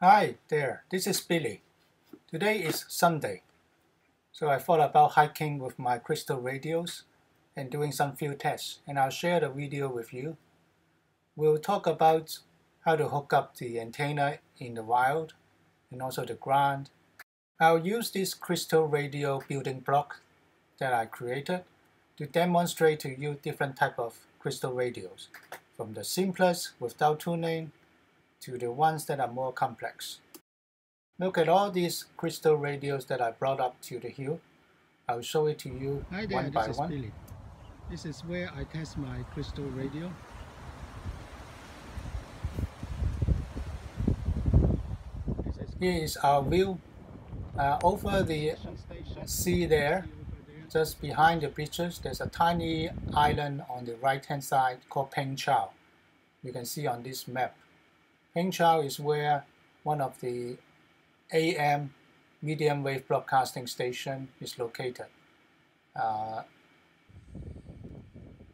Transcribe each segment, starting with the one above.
Hi there, this is Billy. Today is Sunday, so I thought about hiking with my crystal radios and doing some field tests, and I'll share the video with you. We'll talk about how to hook up the antenna in the wild and also the ground. I'll use this crystal radio building block that I created to demonstrate to you different type of crystal radios, from the simplest without tuning to the ones that are more complex. Look at all these crystal radios that I brought up to the hill. I'll show it to you Hi there, one this is one. Billy. This is where I test my crystal radio. This is Here is our view uh, over the sea there. Just behind the beaches, there's a tiny island on the right hand side called Peng Chau. You can see on this map. Peng Chau is where one of the AM medium wave broadcasting station is located. Uh,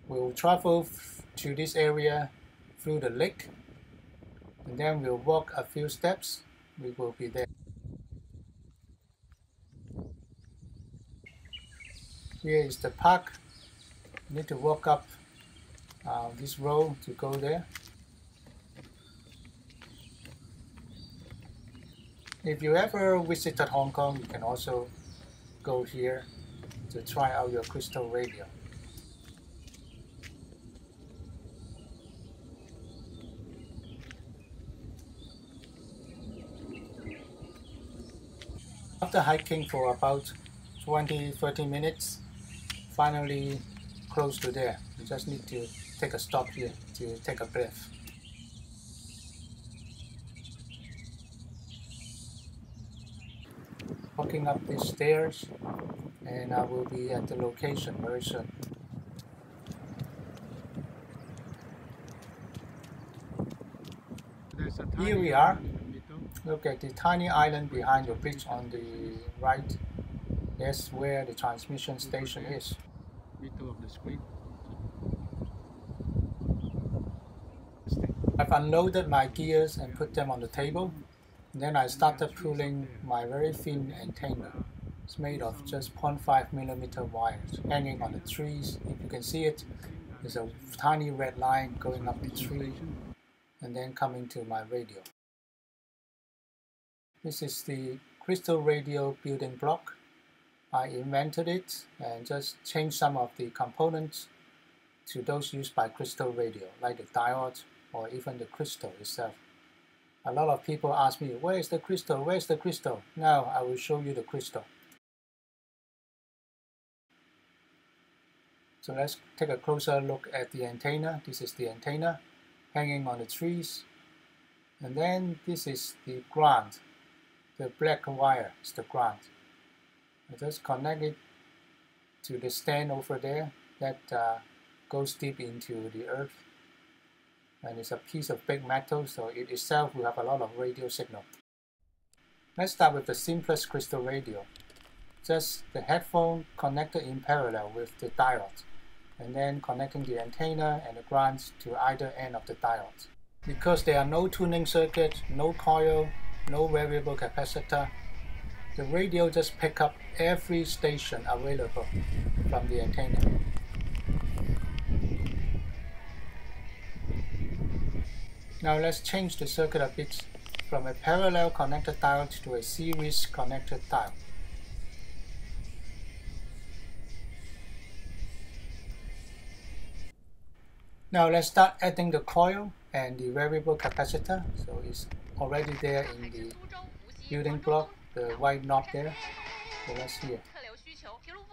we'll travel to this area through the lake and then we'll walk a few steps. We will be there. Here is the park. You need to walk up uh, this road to go there. If you ever visited Hong Kong, you can also go here to try out your crystal radio. After hiking for about 20 30 minutes, finally close to there. You just need to take a stop here to take a breath. Walking up these stairs, and I will be at the location very soon. Here we are. island in the middle. Look at the tiny island behind the bridge on the right. That's where the transmission station is. Of the screen. I've unloaded my gears and put them on the table. Then I started pulling my very thin antenna. It's made of just 0.5 millimeter wires hanging on the trees. If you can see it, there's a tiny red line going up the tree and then coming to my radio. This is the crystal radio building block. I invented it and just changed some of the components to those used by crystal radio, like the diode or even the crystal itself. A lot of people ask me, where is the crystal? Where is the crystal? Now I will show you the crystal. So let's take a closer look at the antenna. This is the antenna hanging on the trees. And then this is the ground. The black wire is the ground. Just connect it to the stand over there that uh, goes deep into the earth and it's a piece of big metal so it itself will have a lot of radio signal. Let's start with the simplest crystal radio. Just the headphone connected in parallel with the diode and then connecting the antenna and the grounds to either end of the diode. Because there are no tuning circuits, no coil, no variable capacitor, the radio just pick up every station available from the antenna. Now let's change the circuit a bit from a parallel connected diode to a series connected diode. Now let's start adding the coil and the variable capacitor. So it's already there in the building block, the white knob there. So let's see.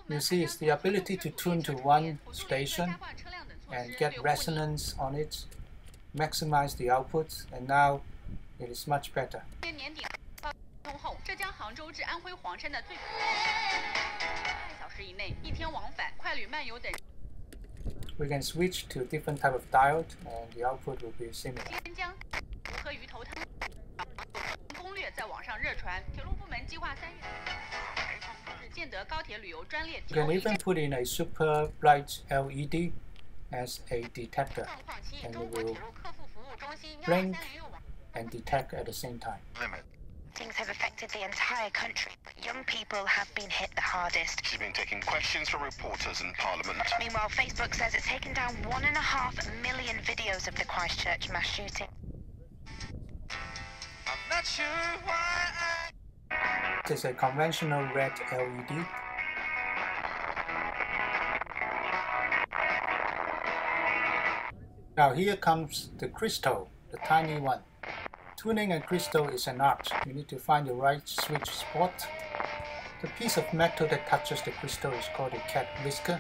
You see it's the ability to tune to one station and get resonance on it, maximize the output, and now it is much better. 今年年底发通后，浙江杭州至安徽黄山的最半小时以内一天往返、快旅漫游等 We can switch to different type of diode and the output will be similar. 边疆和鱼头汤攻略 在网上热传，铁路部门计划三月。 是建德高铁旅游专列 You can 提 even put in a super bright LED as a detector 状况期， and 中 it 国 will 铁路客户服务中心幺二 blink 三零六网。 and detect at the same time. limit. Things have affected the entire country, but young people have been hit the hardest. She's been taking questions from reporters in Parliament. Meanwhile, Facebook says it's taken down one and a half million videos of the Christchurch mass shooting. It is a conventional red LED. Now here comes the crystal, the tiny one. Tuning a crystal is an art. You need to find the right switch spot. The piece of metal that touches the crystal is called a cat whisker.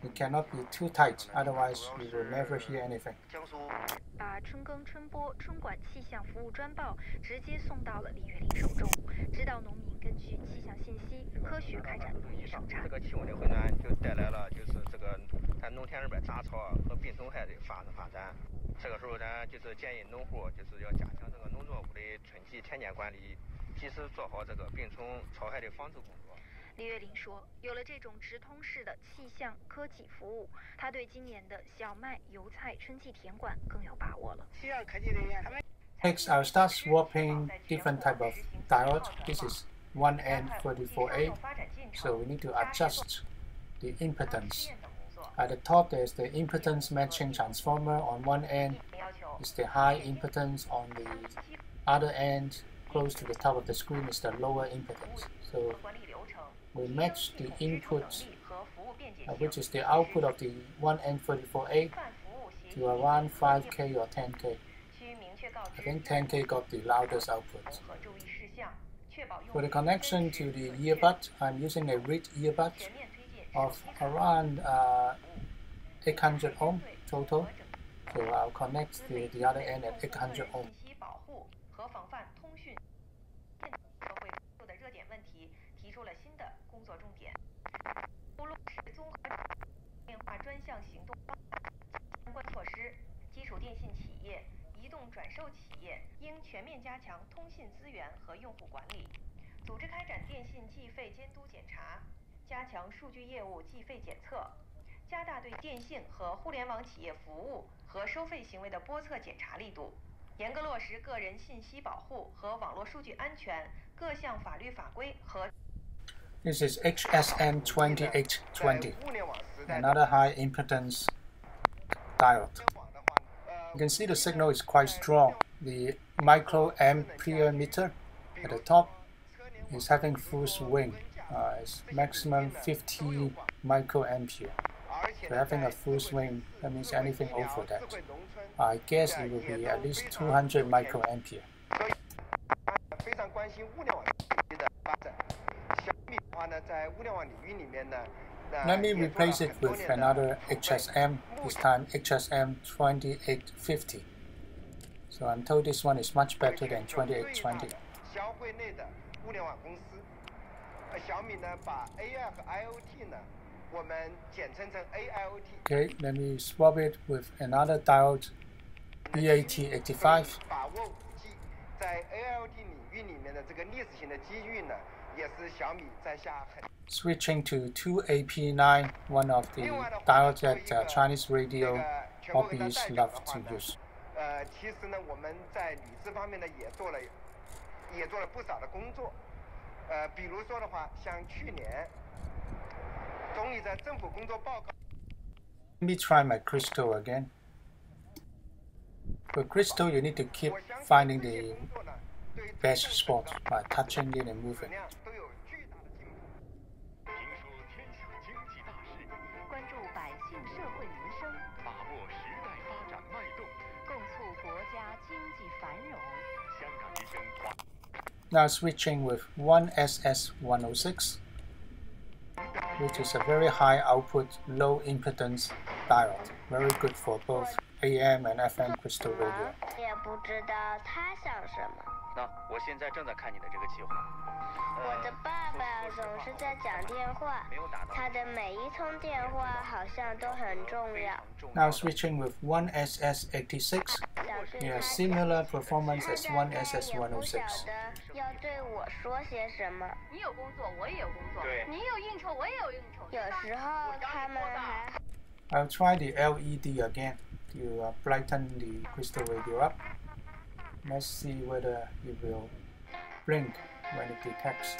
It cannot be too tight, otherwise you will never hear anything. 江苏把春耕春播春管气象服务专报直接送到了李月林手中，指导农民根据气象信息科学开展农业生产这。个气温的回暖就带来了就是这个咱农田里边杂草啊和病虫害的发发展。这个时候咱就是建议农户就是要加强这个农作物的春季田间管理，及时做好这个病虫草害的防治工作。李月玲说，有了这种直通式的气象科技服务，她对今年的小麦、油菜春季田管更有把握了。 Next, I'll start swapping different type of diode. This is 1N34A, so we need to adjust the impedance. At the top, there's the impedance matching transformer. On one end is the high impedance. On the other end, close to the top of the screen, is the lower impedance. So we match the input, uh, which is the output of the 1N34A, to around 5K or 10K. I think 10K got the loudest output. For the connection to the earbud, I'm using a reed earbud of around uh, 800 ohm total. So I'll connect the, the other end at 800 ohm. 和防范通讯社会复的热点问题提出了新的工作重点。不论是综合电话专项行动方案相关措施，基础电信企业、移动转售企业应全面加强通信资源和用户管理，组织开展电信计费监督检查，加强数据业务计费检测，加大对电信和互联网企业服务和收费行为的波测检查力度，严格落实个人信息保护和网络数据安全各项法律法规和 This is HSM 2820, 物联网时代， another high impedance diode. 网的话，呃 You can see the signal is quite strong. The microampere meter at the top is having full swing. Uh, it's maximum 50 microampere. having a full swing, that means anything over that. I guess it will be at least 200 microampere. Let me replace it with another HSM, this time HSM 2850. So I'm told this one is much better than 2820. 消费类的物联网公司，呃，小米呢把 AI 和 IoT 呢，我们简称成 AIoT。 Okay, let me swap it with another diode BAT85. 把握五 G 在 AIoT 领域里面的这个历史性的机遇呢，也是小米在下很 Switching to 2AP9, one of the diodes that uh, Chinese radio hobbyists love to use. 呃，其实呢，我们在铝制方面呢也做了，也做了不少的工作。呃，比如说的话，像去年， let me try my crystal again. For crystal, you need to keep finding the best spot by touching it and moving. Now switching with 1SS106 which is a very high output, low impedance diode, very good for both AM and FM crystal radio. Now switching with 1SS86, it has similar performance as 1SS106. 说些什么。你有工作，我也有工作。对你有应酬，我也有应酬。有时候他们还 I'll try the LED again to uh, brighten the crystal radio up. Let's see whether it will blink when it detects.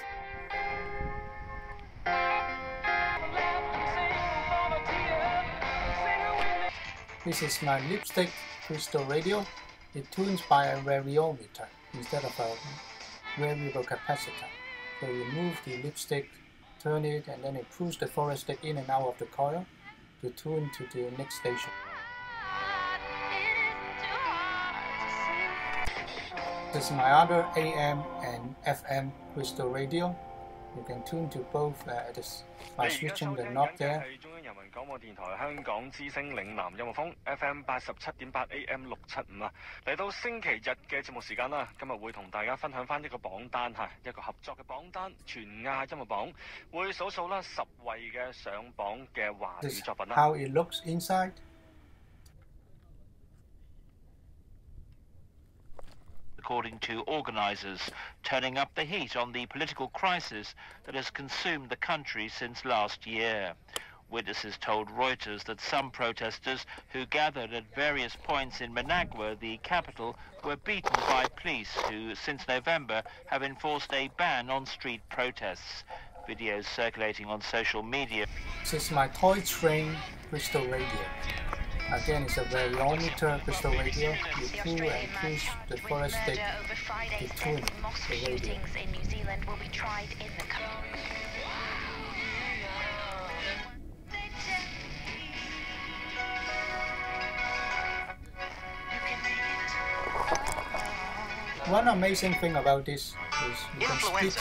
This is my lipstick crystal radio. It tunes by a variometer instead of a variable capacitor. So you move the lipstick, turn it, and then it pulls the ferrite stick in and out of the coil to tune to the next station. This is my other AM and FM crystal radio. You can tune to both uh, at this, by switching the knob there. 系中央人民广播电台香港之声岭南音乐风 FM 八十七点八 AM 六七五啊，嚟到星期日嘅节目时间啦，今日会同大家分享翻一个榜单吓，一个合作嘅榜单，全亚音乐榜会数数啦十位嘅上榜嘅华 This 语 is 作品啦。 how it looks inside. According to organisers, turning up the heat on the political crisis that has consumed the country since last year. Witnesses told Reuters that some protesters who gathered at various points in Managua, the capital, were beaten by police who, since November, have enforced a ban on street protests. Videos circulating on social media. Is my toy train crystal radio. Again, it's a variometer crystal radio. You pull and push the ferrite stick over Friday to tune mosque the radio. shootings in New Zealand will be tried in the country. One amazing thing about this is you can split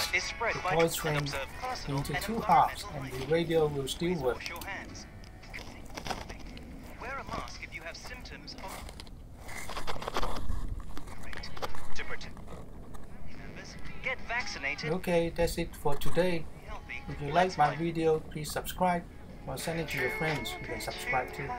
the by toy train into two halves and the radio will still work. Wash your hands. Wear a mask if you have symptoms of. Great. To protect. Members, get vaccinated. Okay, that's it for today. If you like my video, please subscribe or send it to your friends who can subscribe too.